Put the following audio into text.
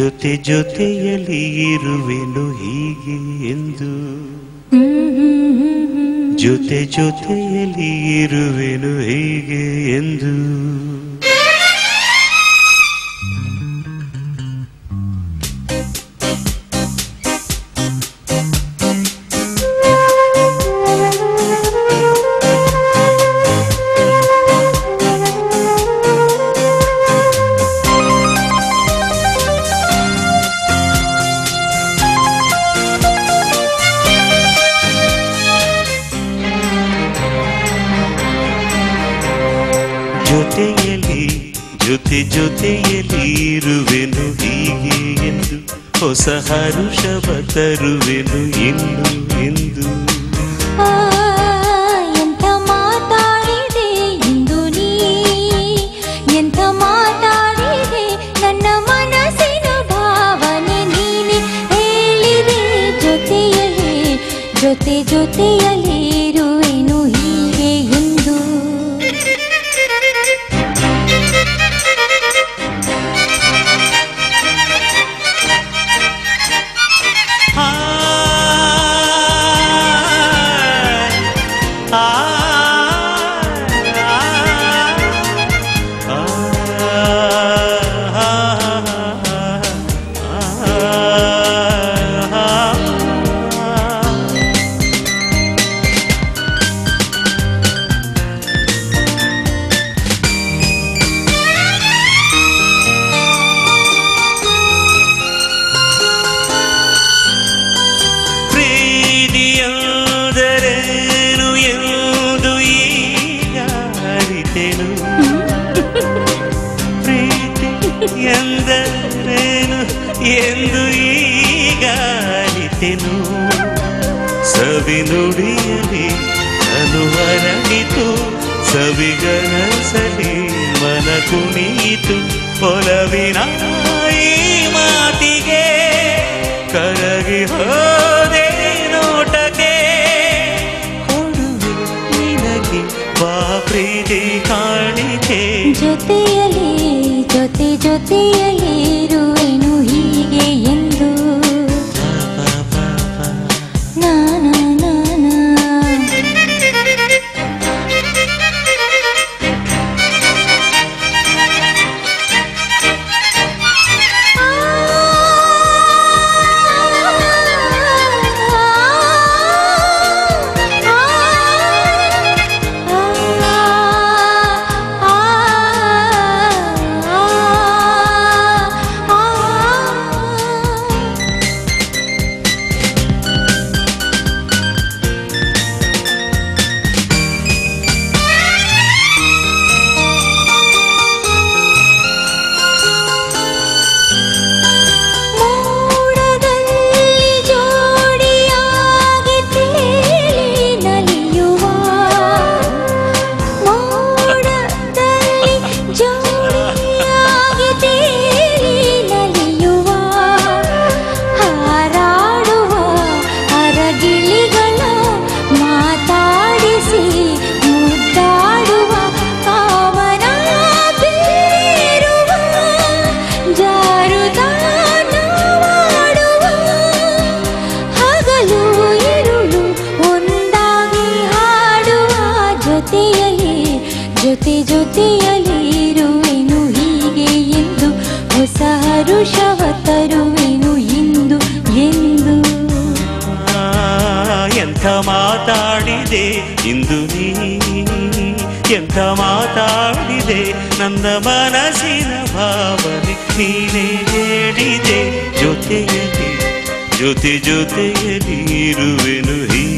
ಜೊತೆ ಜೊತೆಯಲ್ಲಿ ಇರುವೆನು ಹೀಗೆ ಎಂದು. ಜೊತೆ ಜೊತೆಯಲ್ಲಿ ಇರುವೆನು ಹೀಗೆ ಎಂದು. ಜೊತೆಯಲ್ಲಿ ಜೊತೆ ಜೊತೆಯಲ್ಲಿ ಇರುವೆನು ಹೀಗೆ ಎಂದು ಹೊಸ ಹರುಷವ ತರುವೆನು ಇನ್ನು ಎಂದು ಆ, ಎಂಥ Ah ಪ್ರೀತಿ ಎಂದರೇನು ಎಂದು ಈಗ ಅರಿತೆನು? ಸವಿನುಡಿಯಲಿ ಅನುವರಣಿತು ಸವಿಗನಸಲಿ ಮನ ಕುಣಿಯಿತು ಒಲವಿನ ಮಾತಿಗೆ ಕರಗಿ ಹೋದೆ ಜೊತೆಯಲ್ಲಿ ಹೊಸ ಋಷವ ತರುವೆನು ಇಂದು, ಎಂದು. ಎಂಥ ಮಾತಾಡಿದೆ ಇಂದು ನೀ? ಎಂಥ ಮಾತಾಡಿದೆ ನನ್ನ ಮನಸ್ಸಿನ ಭಾವನೆ ನೀನೇ ಹೇಳಿದೆ. ಜೊತೆಯಲ್ಲಿ, ಜೊತೆ ಜೊತೆಯಲ್ಲಿ ಇರುವೆನು ಹೀ